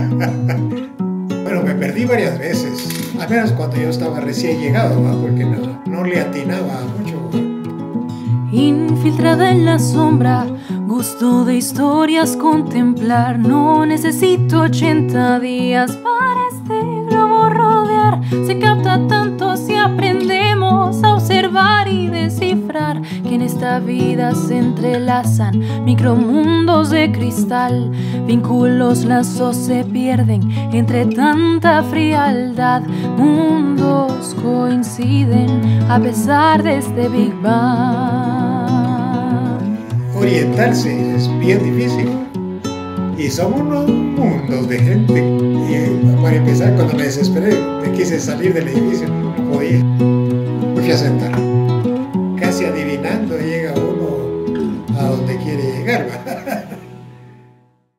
bueno, me perdí varias veces, al menos cuando yo estaba recién llegado, ¿va? porque no, no le atinaba mucho. Infiltrada en la sombra, gusto de historias contemplar. No necesito 80 días para este globo rodear. Se capta tanto si aprendemos a observar y descifrar que en esta vida se entrelazan micromundos de cristal. Vínculos, lazos se pierden entre tanta frialdad. Mundos coinciden a pesar de este Big Bang orientarse es bien difícil. Y somos unos mundos de gente. Y para empezar, cuando me desesperé, me quise salir del edificio, no podía. Fui a sentar caminando llega